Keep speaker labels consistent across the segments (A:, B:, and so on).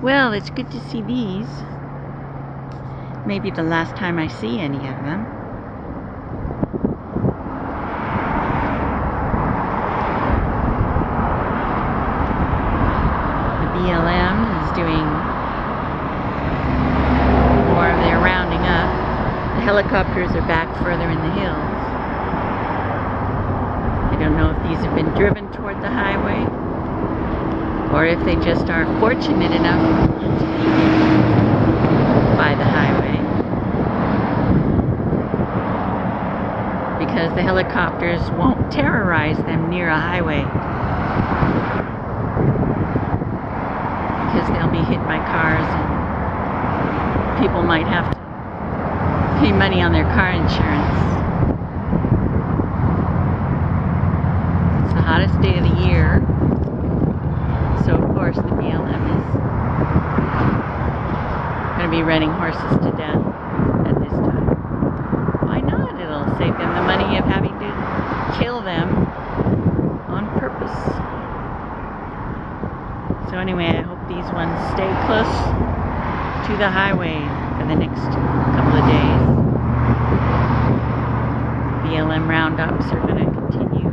A: Well, it's good to see these. Maybe the last time I see any of them. The BLM is doing more of their rounding up. The helicopters are back further in the hills. I don't know if these have been driven toward the highway or if they just aren't fortunate enough by the highway. Because the helicopters won't terrorize them near a highway. Because they'll be hit by cars and people might have to pay money on their car insurance. It's the hottest day of the year. Course the BLM is going to be running horses to death at this time. Why not? It'll save them the money of having to kill them on purpose. So anyway, I hope these ones stay close to the highway for the next couple of days. BLM roundups are going to continue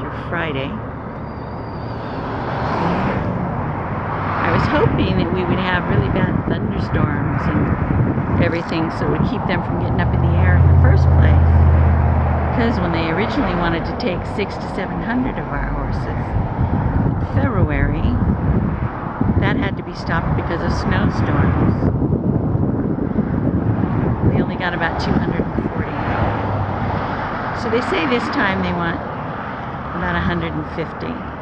A: through Friday. I was hoping that we would have really bad thunderstorms and everything so it would keep them from getting up in the air in the first place. Because when they originally wanted to take six to seven hundred of our horses in February, that had to be stopped because of snowstorms. We only got about 240. So they say this time they want about 150.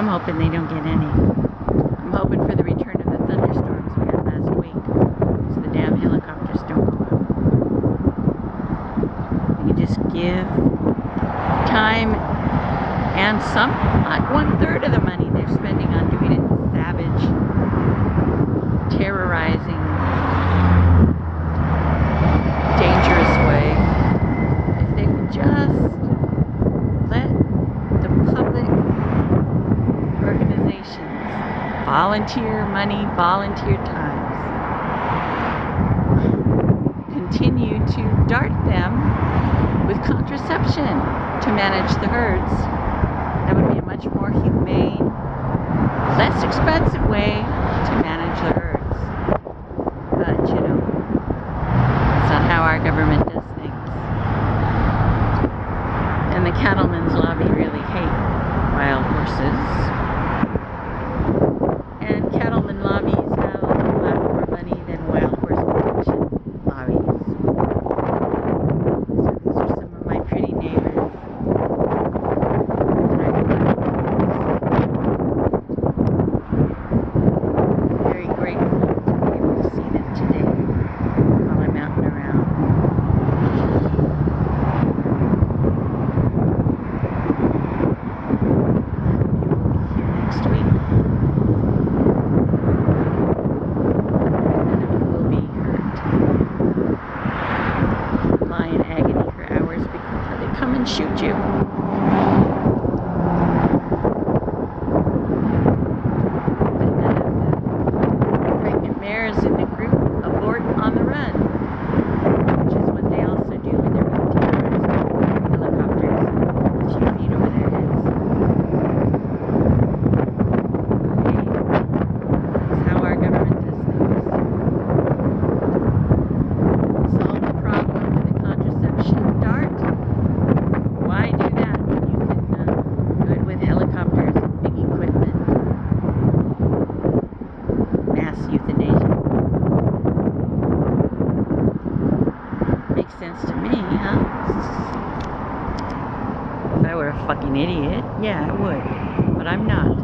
A: I'm hoping they don't get any. I'm hoping for the return of the thunderstorms we had last week, so the damn helicopters don't go up. Just give time and some, like one third of the money they're spending on doing it savage, terrorizing, dangerous way. If they would just let the public organizations, volunteer money, volunteer times, continue to dart them with contraception to manage the herds. That would be a much more humane, less expensive way to manage the herds. But, you know, that's not how our government does things. And the cattlemen's lobby really hate wild horses. And cattlemen lobbies have a lot more money than wild horse protection lobbies. So these are some of my pretty neighbors. that I've met. Very grateful to be able to see them today while I'm out and around. Here next week. None of you will be hurt. Lie in agony for hours before they come and shoot you. But none of the pregnant mares in the group abort on the run, which is what they also do when they're being terrorized by helicopters a few feet over their heads. Hey, that's how our government does things. Solve the problem with a contraception dart? Why do that when you can uh, do it with helicopters and big equipment? Mass euthanasia. Makes sense to me, huh? If I were a fucking idiot, yeah, I would. But I'm not.